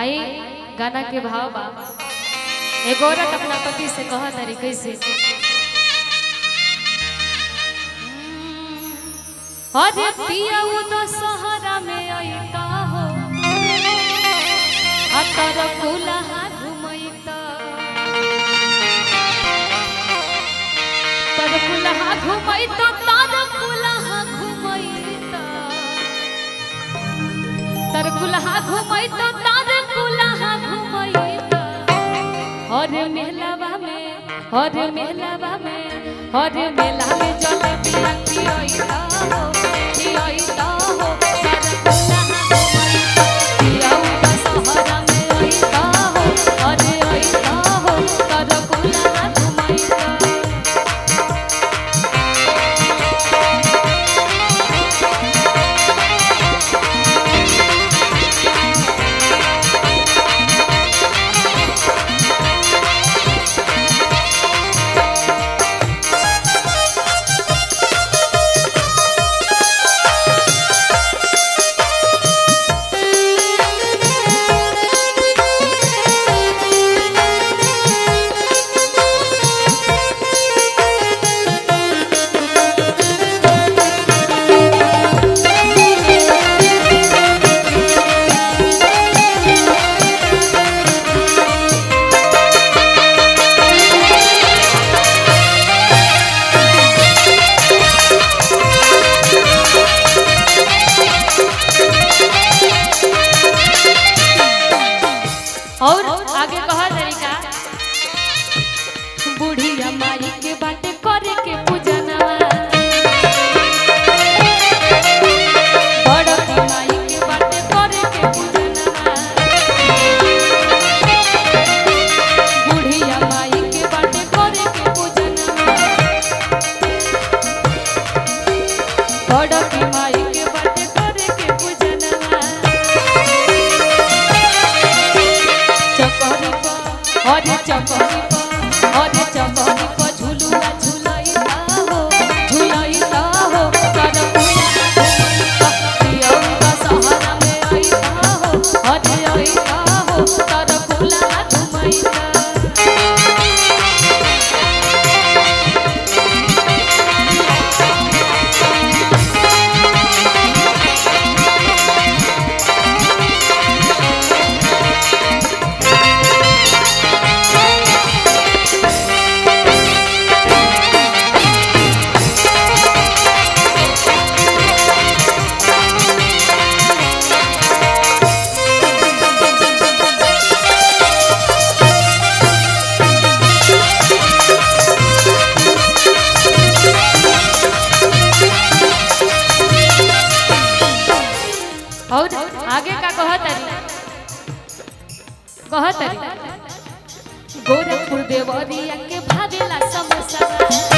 आई गाना के भाव बा औरत अपना पति से कह तारी कैसे? अरे वो तो सहरा में अइता हो। आ तर कुलहा घुमैता तर कुलहा घुमैता तर कुलहा घुमैता तर कुलहा घुमैता और मेला में और मेला में और मेला में कहतरी। कहतरी। गोरखपुर देवरिया के भावेला समोसा।